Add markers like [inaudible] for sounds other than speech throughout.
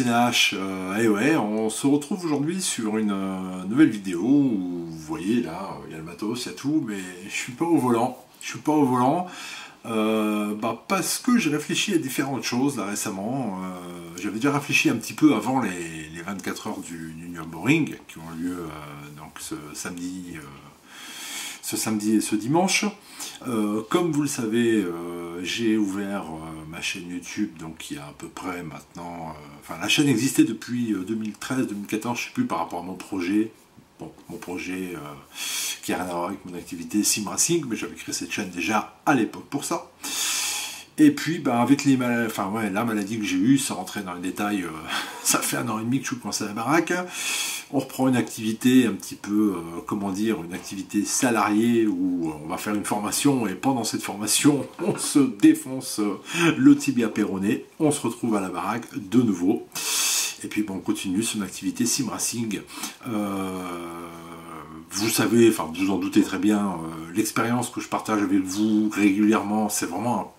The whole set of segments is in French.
Nash. Euh, ouais, on se retrouve aujourd'hui sur une euh, nouvelle vidéo où vous voyez là, il y a le matos, il y a tout, mais je suis pas au volant. Je suis pas au volant euh, bah, parce que j'ai réfléchi à différentes choses là récemment. J'avais déjà réfléchi un petit peu avant les, 24 heures du, du Boring qui ont lieu donc ce samedi ce samedi et ce dimanche. Euh, comme vous le savez, euh, j'ai ouvert euh, ma chaîne YouTube, donc il y a à peu près maintenant... enfin, la chaîne existait depuis 2013, 2014, je ne sais plus, par rapport à mon projet. Bon, mon projet qui n'a rien à voir avec mon activité Sim Racing, mais j'avais créé cette chaîne déjà à l'époque pour ça. Et puis, bah, avec les enfin, ouais, la maladie que j'ai eue, sans rentrer dans les détails, [laughs] ça fait un an et demi que je suis coincé à la baraque on reprend une activité un petit peu, euh, comment dire, une activité salariée où on va faire une formation et pendant cette formation, [laughs] on se défonce euh, le tibia péroné, on se retrouve à la baraque de nouveau. Et puis on continue son activité sim racing. Euh, vous savez, enfin vous en doutez très bien, l'expérience que je partage avec vous régulièrement, c'est vraiment,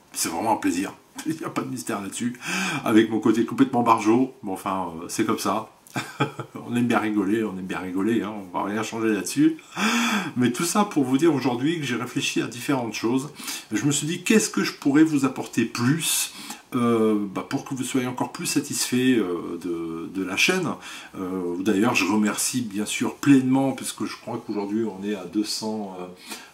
un plaisir. [laughs] Il n'y a pas de mystère là-dessus. Avec mon côté complètement barjot, bon enfin, c'est comme ça. [laughs] on aime bien rigoler, on aime bien rigoler, hein, on va rien changer là-dessus. Mais tout ça pour vous dire aujourd'hui que j'ai réfléchi à différentes choses. Je me suis dit qu'est-ce que je pourrais vous apporter plus euh, bah, pour que vous soyez encore plus satisfait euh, de, la chaîne. Euh, d'ailleurs, je remercie bien sûr pleinement, puisque je crois qu'aujourd'hui on est à 200,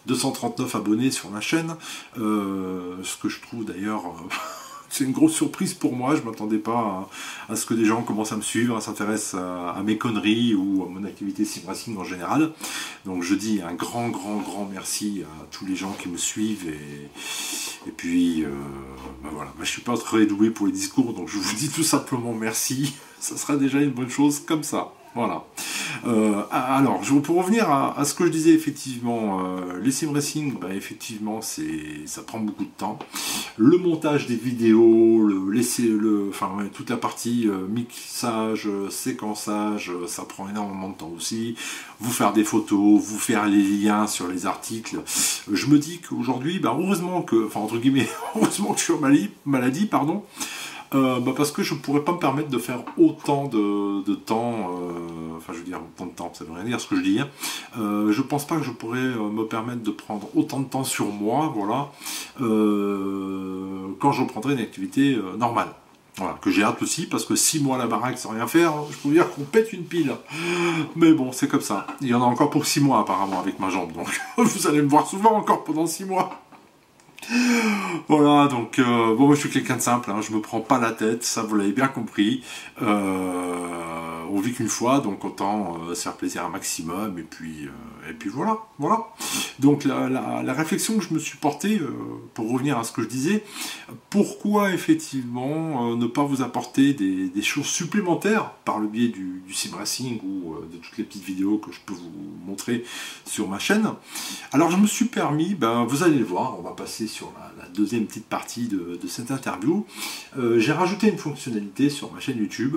239 abonnés sur la chaîne, ce que je trouve d'ailleurs [laughs] c'est une grosse surprise pour moi. Je ne m'attendais pas à, ce que des gens commencent à me suivre, à s'intéresser à, mes conneries ou à mon activité sim racing en général. Donc je dis un grand, grand, grand merci à tous les gens qui me suivent. Et, puis, euh, ben voilà. Ben, je ne suis pas très doué pour les discours, donc je vous dis tout simplement merci. Ça sera déjà une bonne chose comme ça. Voilà. Euh, alors, pour revenir à, ce que je disais, effectivement, euh, les sim racing, bah, effectivement, ça prend beaucoup de temps. Le montage des vidéos, le, laisser, le, enfin, toute la partie euh, mixage, séquençage, ça prend énormément de temps aussi. Vous faire des photos, vous faire les liens sur les articles. Je me dis qu'aujourd'hui, bah, heureusement que, enfin, entre guillemets, [laughs] heureusement que je suis en maladie pardon, euh, bah Parce que je ne pourrais pas me permettre de faire autant de, temps, euh, enfin je veux dire autant de temps, ça veut rien dire ce que je dis, hein. euh, je pense pas que je pourrais me permettre de prendre autant de temps sur moi, voilà, quand je reprendrai une activité normale. Voilà, que j'ai hâte aussi, parce que 6 mois à la baraque sans rien faire, je peux vous dire qu'on pète une pile. Mais bon, c'est comme ça. Il y en a encore pour 6 mois apparemment avec ma jambe, donc [laughs] vous allez me voir souvent encore pendant 6 mois. Voilà, donc euh, bon, moi je suis quelqu'un de simple, hein, je me prends pas la tête, ça vous l'avez bien compris. Euh, on vit qu'une fois, donc autant euh, se faire plaisir un maximum, et puis, et puis voilà, voilà. Donc la, réflexion que je me suis portée, pour revenir à ce que je disais, pourquoi effectivement ne pas vous apporter des, choses supplémentaires par le biais du, du ou de toutes les petites vidéos que je peux vous montrer sur ma chaîne? Alors je me suis permis, ben, vous allez le voir, on va passer sur la, deuxième petite partie de, cette interview. Euh, j'ai rajouté une fonctionnalité sur ma chaîne YouTube.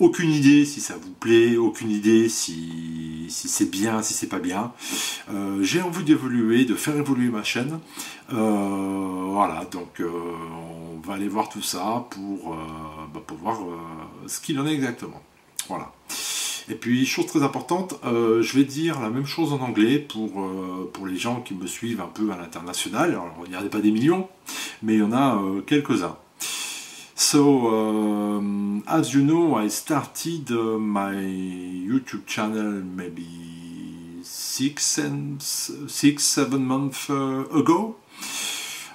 Aucune idée si ça vous plaît, aucune idée si, c'est bien, si c'est pas bien. Euh, j'ai envie d'évoluer, de faire évoluer ma chaîne. Euh, voilà, donc on va aller voir tout ça pour, bah, pour voir ce qu'il en est exactement. Voilà. Et puis, chose très importante, euh, je vais dire la même chose en anglais pour, euh, les gens qui me suivent un peu à l'international. Alors, il n'y a pas des millions, mais il y en a euh, quelques-uns. So, um, as you know, I started uh, my YouTube channel maybe six and six, seven months uh, ago.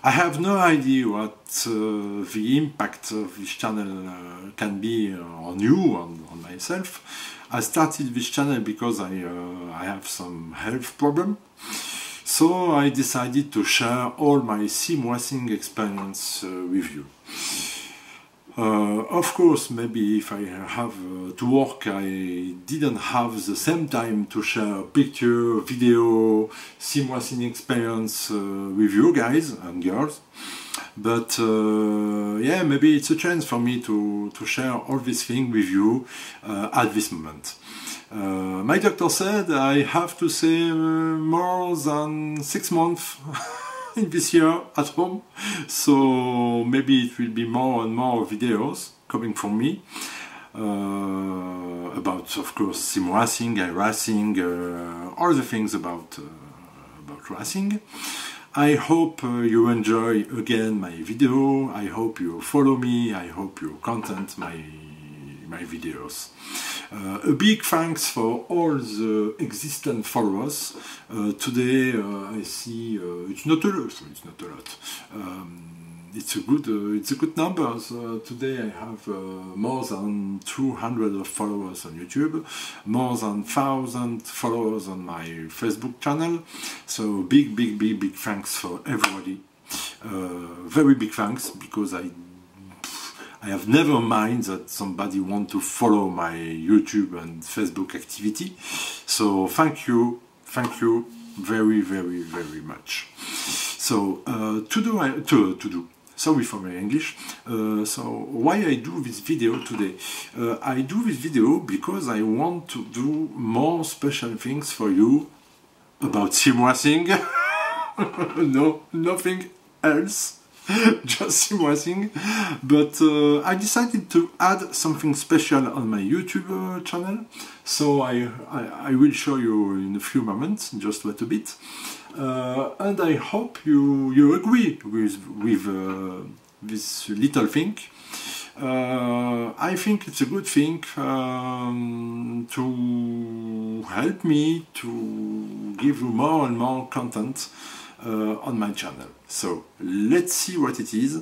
I have no idea what uh, the impact of this channel uh, can be on you, on, on myself. I started this channel because I, uh, I have some health problem. So I decided to share all my racing experience uh, with you. Uh, of course, maybe if I have uh, to work, I didn't have the same time to share picture, video, sim racing experience uh, with you guys and girls. But uh, yeah, maybe it's a chance for me to, to share all this thing with you uh, at this moment. Uh, my doctor said I have to say more than six months [laughs] [laughs] in this year at home. So maybe it will be more and more videos coming from me. Uh, about, of course, sim racing, i racing, uh, all the things about, uh, about racing. I hope uh, you enjoy again my video. I hope you follow me. I hope you content my my videos. Uh, a big thanks for all the existing followers. Uh, today uh, I see uh, it's not a lot. so It's not a lot. Um, it's a good uh, it's a good number. So today I have uh, more than 200 followers on YouTube, more than 1000 followers on my Facebook channel. So big big big big thanks for everybody. very big thanks because I I have never mind that somebody want to follow my YouTube and Facebook activity. So thank you, thank you very, very, very much. So uh, to do, to, to do, sorry for my English. Uh, so why I do this video today? Uh, I do this video because I want to do more special things for you about sim [laughs] no, nothing else. [laughs] just sim but uh, I decided to add something special on my YouTube uh, channel. So I, I, I, will show you in a few moments just a bit. Uh, and I hope you, you agree with, with uh, this little thing. Uh, I think it's a good thing um, to help me to give you more and more content uh, on my channel. So let's see what it is.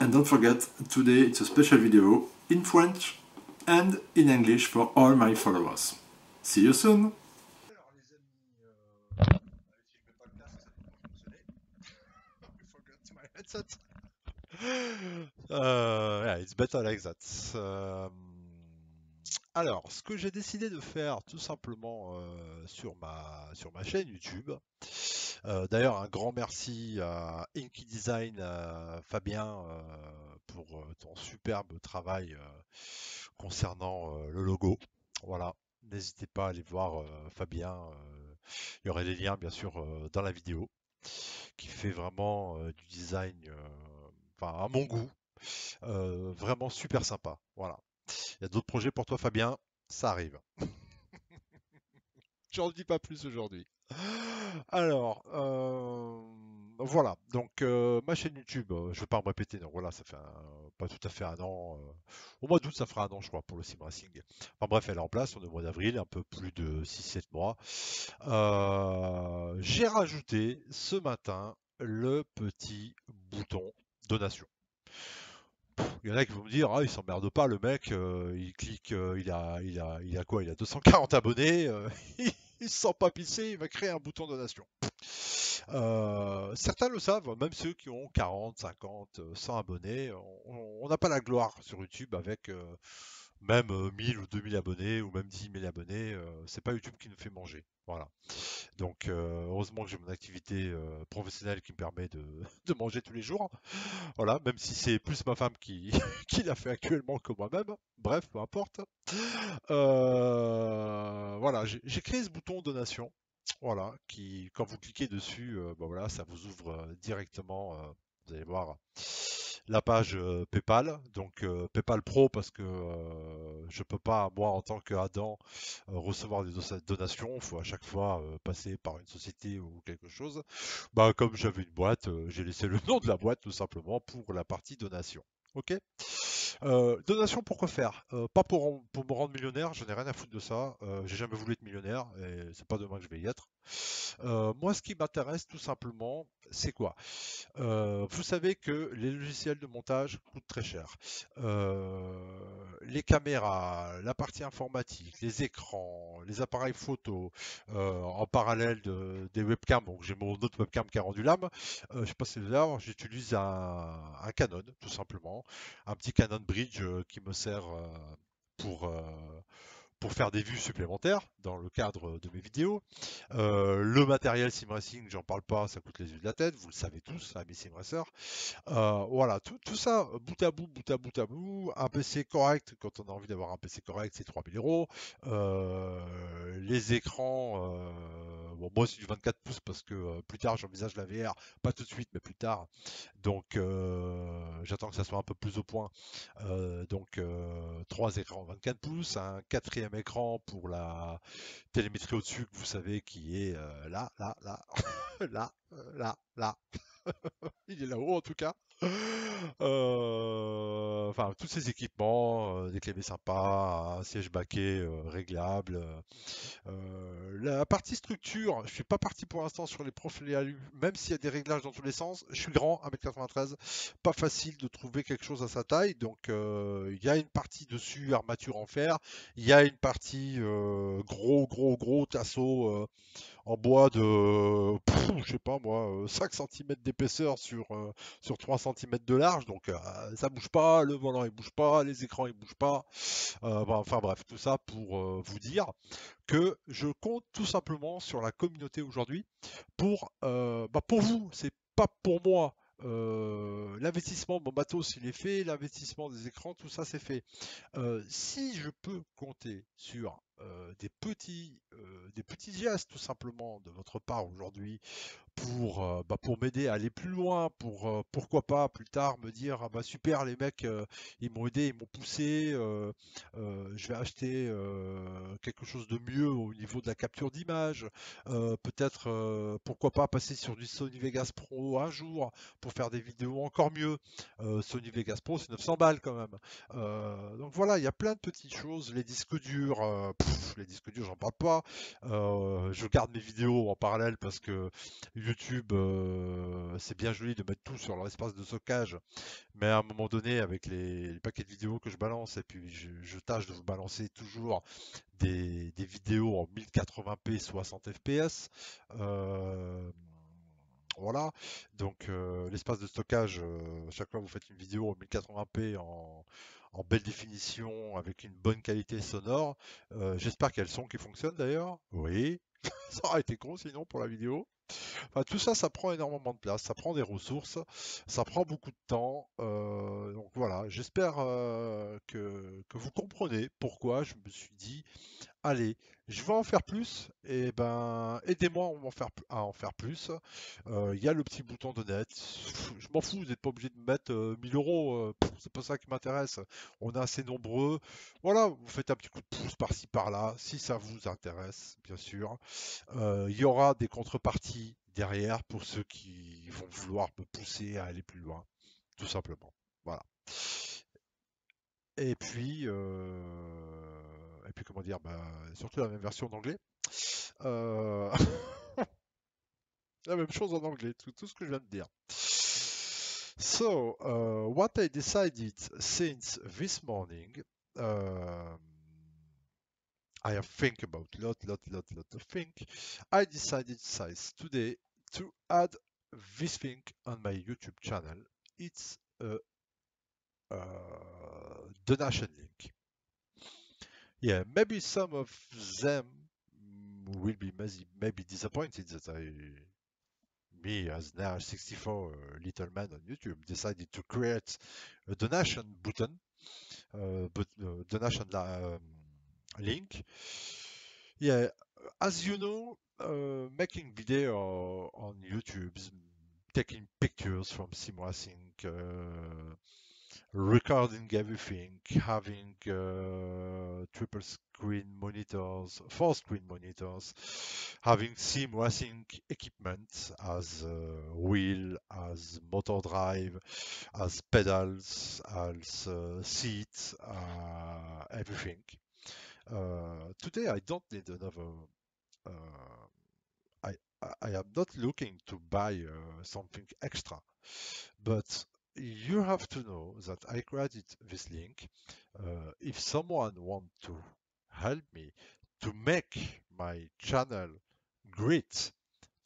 And don't forget, today it's a special video in French and in English for all my followers. See you soon! [laughs] Uh, yeah, it's better like that. Um, alors, ce que j'ai décidé de faire tout simplement euh, sur, ma, sur ma chaîne YouTube, euh, d'ailleurs un grand merci à Inky Design, Fabien, euh, pour ton superbe travail concernant le logo. Voilà, n'hésitez pas à aller voir Fabien, il y aurait les liens bien sûr dans la vidéo, qui fait vraiment du design, à mon goût, vraiment super sympa. Voilà. Il y a d'autres projets pour toi, Fabien? Ça arrive. J'en dis pas plus aujourd'hui. Alors, euh, voilà. Donc, euh, ma chaîne YouTube, euh, je vais pas me répéter. Donc voilà, ça fait pas tout à fait un an. au mois d'août, ça fera un an, je crois, pour le sim racing. Enfin bref, elle est en place. On est au mois d'avril, un peu plus de 6-7 mois. J'ai rajouté ce matin le petit bouton donation. Il y en a qui vont me dire, ah, il s'emmerde pas, le mec, euh, il clique, euh, il, a, il, a, il a quoi Il a 240 abonnés, euh, [laughs] il se sent pas pisser, il va créer un bouton donation. certains le savent, même ceux qui ont 40, 50, 100 abonnés, on n'a pas la gloire sur YouTube avec même 1000 ou 2000 abonnés ou même 10 000 abonnés, c'est pas YouTube qui nous fait manger. Voilà. Donc heureusement que j'ai mon activité professionnelle qui me permet [laughs] de, manger tous les jours. Voilà, même si c'est plus ma femme qui, [laughs] qui l'a fait actuellement que moi-même. Bref, peu importe. voilà, j'ai créé ce bouton donation. Voilà, qui quand vous cliquez dessus, ben voilà, ça vous ouvre directement. Vous allez voir la page euh, PayPal, donc euh, PayPal Pro parce que euh, je peux pas moi en tant qu'Adam recevoir des donations, il faut à chaque fois passer par une société ou quelque chose. Bah comme j'avais une boîte, j'ai laissé le [laughs] nom de la boîte tout simplement pour la partie donation. Ok? Donation pour quoi faire Pas pour, me rendre millionnaire, je n'ai rien à foutre de ça. J'ai jamais voulu être millionnaire et c'est pas demain que je vais y être. Moi, ce qui m'intéresse tout simplement, c'est quoi? Vous savez que les logiciels de montage coûtent très cher. les caméras, la partie informatique, les écrans, les appareils photo, en parallèle des webcams. Donc j'ai mon autre webcam qui a rendu l'âme. je sais pas si vous j'utilise un, Canon tout simplement, un petit Canon bridge euh, qui me sert euh, pour euh, pour faire des vues supplémentaires dans le cadre de mes vidéos. le matériel SimRacing, j'en parle pas, ça coûte les yeux de la tête, vous le savez tous, amis SimRacers. Euh, voilà, tout, tout, ça, bout à bout, bout à bout à bout, un PC correct, quand on a envie d'avoir un PC correct, c'est 3000 euros. les écrans, bon, moi c'est du 24 pouces parce que plus tard j'envisage la VR, pas tout de suite mais plus tard. Donc j'attends que ça soit un peu plus au point. donc trois écrans 24 pouces, un quatrième écran pour la télémétrie au-dessus que vous savez qui est là, là, là, [laughs] là, là, là. [laughs] Il est là-haut en tout cas. Euh, enfin, tous ces équipements, euh, des clés sympas, un siège baquet euh, réglable. la partie structure, je suis pas parti pour l'instant sur les profils alu, même s'il y a des réglages dans tous les sens. Je suis grand, 1m93, pas facile de trouver quelque chose à sa taille. Donc, il y a une partie dessus, armature en fer. Il y a une partie gros, gros, gros tasseau en bois de, je sais pas moi, 5 cm d'épaisseur sur, sur 3 cm de large, donc ça bouge pas, le volant il bouge pas, les écrans ils bougent pas, enfin bref, tout ça pour vous dire que je compte tout simplement sur la communauté aujourd'hui pour, bah pour vous, c'est pas pour moi, l'investissement mon matos il est fait, l'investissement des écrans, tout ça c'est fait. si je peux compter sur des petits des petits gestes tout simplement de votre part aujourd'hui pour, euh, bah, pour m'aider à aller plus loin, pour euh, pourquoi pas plus tard me dire ah bah super les mecs euh, ils m'ont aidé, ils m'ont poussé, je vais acheter quelque chose de mieux au niveau de la capture d'image, peut-être pourquoi pas passer sur du Sony Vegas Pro un jour pour faire des vidéos encore mieux. Sony Vegas Pro c'est 900 balles quand même. donc voilà, il y a plein de petites choses, les disques durs, les disques durs j'en parle pas. je garde mes vidéos en parallèle parce que YouTube, euh, c'est bien joli de mettre tout sur leur espace de stockage, mais à un moment donné, avec les, paquets de vidéos que je balance, et puis je, tâche de vous balancer toujours des, vidéos en 1080p 60 fps. voilà, donc euh, l'espace de stockage, euh, chaque fois vous faites une vidéo en 1080p en, belle définition, avec une bonne qualité sonore. J'espère qu'elles sont qui fonctionnent d'ailleurs. Oui, [laughs] ça aurait été con sinon pour la vidéo tout ça, ça prend énormément de place, ça prend des ressources, ça prend beaucoup de temps. Euh, donc voilà, j'espère euh, que, vous comprenez pourquoi je me suis dit, allez, je vais en faire plus, et ben aidez-moi à en faire plus. Euh, il y a le petit bouton de net, je m'en fous, vous n'êtes pas obligé de mettre 1000 euros, c'est pas ça qui m'intéresse. On est assez nombreux. Voilà, vous faites un petit coup de pouce par-ci par-là, si ça vous intéresse, bien sûr. Il y aura des contreparties derrière pour ceux qui vont vouloir me pousser à aller plus loin, tout simplement. Voilà. Et puis, euh, et puis comment dire, bah, surtout la même version d'anglais. Euh, [laughs] la même chose en anglais, tout, tout, ce que je viens de dire. So, uh, what I decided since this morning, uh, I have think about lot, lot, lot, lot of think. I decided size today to add this thing on my YouTube channel. It's a, a donation link. Yeah, maybe some of them will be maybe disappointed that I, me as now 64 little man on YouTube, decided to create a donation button, uh, but uh, donation um, link. Yeah, as you know, uh, making video on YouTube, taking pictures from SimRacing, uh, recording everything, having uh, triple screen monitors, four screen monitors, having sim racing equipment as uh, wheel, as motor drive, as pedals, as uh, seat, uh, everything. Uh, today I don't need another. Uh, I I am not looking to buy something extra, but you have to know that I created this link. Uh, if someone want to help me to make my channel great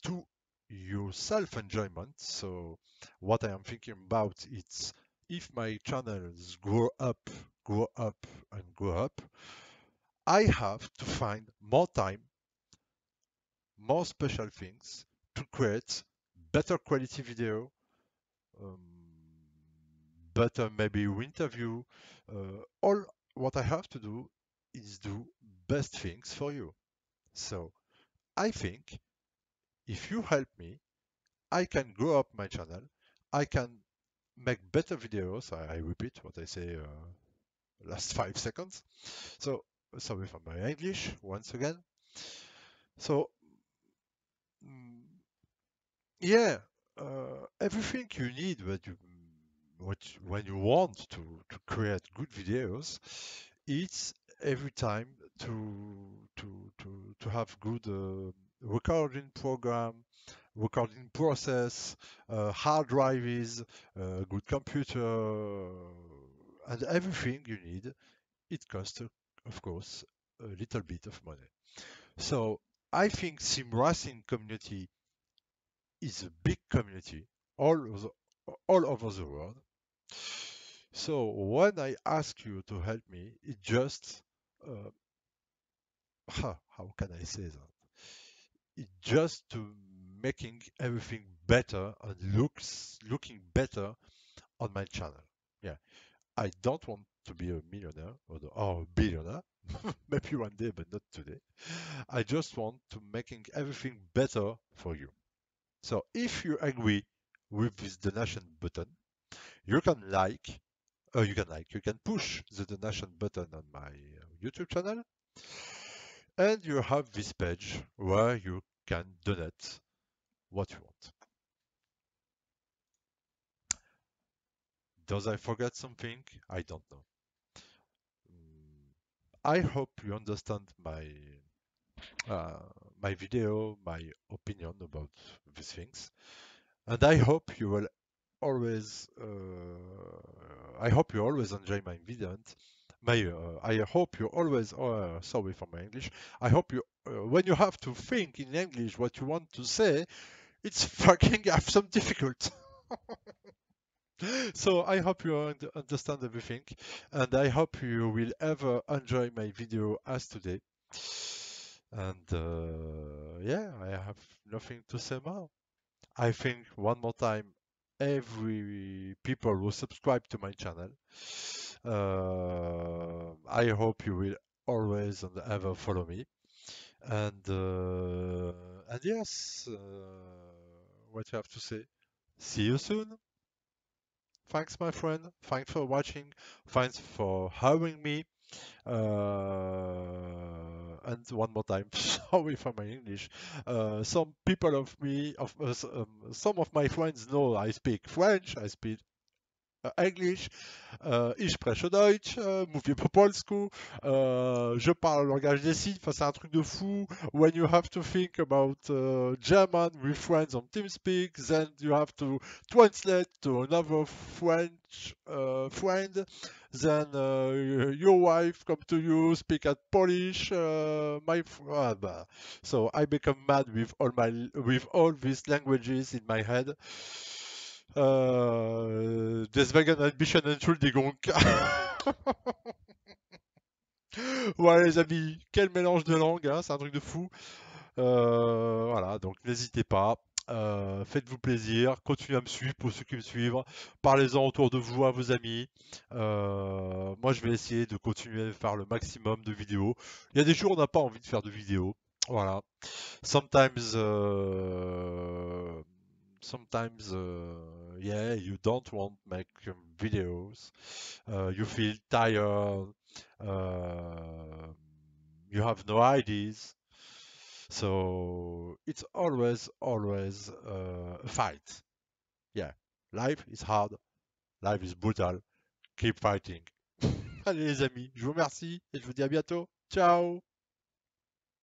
to your self enjoyment, so what I am thinking about is if my channels grow up, grow up, and grow up, I have to find more time, more special things to create better quality video, um, better maybe we interview. Uh, all what I have to do is do best things for you. So I think if you help me, I can grow up my channel. I can make better videos. I, I repeat what I say uh, last [laughs] five seconds. So sorry for my English once again. So mm, yeah, uh, everything you need when you what when you want to to create good videos, it's every time to to to to have good uh, recording program, recording process, uh, hard drives, uh, good computer, and everything you need. It costs, of course, a little bit of money. So I think sim racing community is a big community all over, all over the world. So when I ask you to help me, it just uh, how can I say that? It just to making everything better and looks looking better on my channel. Yeah, I don't want to be a millionaire or, the, or a billionaire. [laughs] Maybe one day, but not today. I just want to making everything better for you. So if you agree with this donation button, you can like, uh, you can like, you can push the donation button on my uh, YouTube channel, and you have this page where you can donate what you want. Does I forget something? I don't know. Mm, I hope you understand my uh, my video, my opinion about these things, and I hope you will always. Uh, I hope you always enjoy my video. My, uh, I hope you always. Oh, sorry for my English. I hope you, uh, when you have to think in English what you want to say, it's [laughs] fucking have some difficult. [laughs] so I hope you understand everything and I hope you will ever enjoy my video as today. And uh, yeah, I have nothing to say more. I think one more time, every people who subscribe to my channel, uh, I hope you will always and ever follow me. And uh, and yes, uh, what you have to say. See you soon. Thanks, my friend. Thanks for watching. Thanks for having me. Uh, and one more time, [laughs] sorry for my English. Uh, some people of me, of uh, um, some of my friends know I speak French. I speak English, euh, ich spreche Deutsch, euh, mówię po polsku, euh, je parle le langage des signes, enfin c'est un truc de fou. When you have to think about uh, German with friends on TeamSpeak, then you have to translate to another French uh, friend, then uh, your wife come to you, speak at Polish, uh, my uh, so I become mad with all my with all these languages in my head. Euh, Deswagen Ambition Entschuldigung. [laughs] ouais les amis, quel mélange de langues, hein, c'est un truc de fou. Euh, voilà, donc n'hésitez pas. Euh, faites-vous plaisir, continuez à me suivre pour ceux qui me suivent, parlez-en autour de vous à vos amis. Euh, moi je vais essayer de continuer à faire le maximum de vidéos. Il y a des jours où on n'a pas envie de faire de vidéos. Voilà. Sometimes sometimes yeah you don't want make videos uh, you feel tired uh, you have no ideas. So it's always always uh, a fight. Yeah life is hard life is brutal. Keep fighting. [laughs] Allez les amis je vous remercie et je vous dis à bientôt. Ciao